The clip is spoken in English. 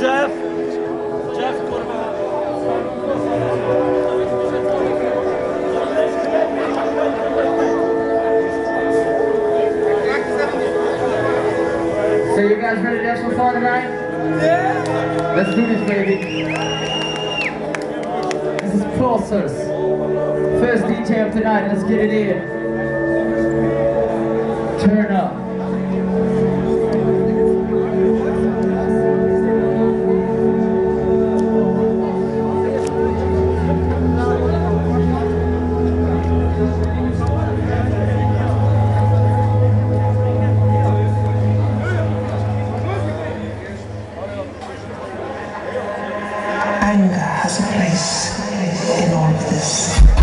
Jeff. Jeff, So you guys ready to have some fun tonight? Yeah! Let's do this, baby. This is pulsers. First DJ of tonight, let's get it in. Turn up. Christ in all of this.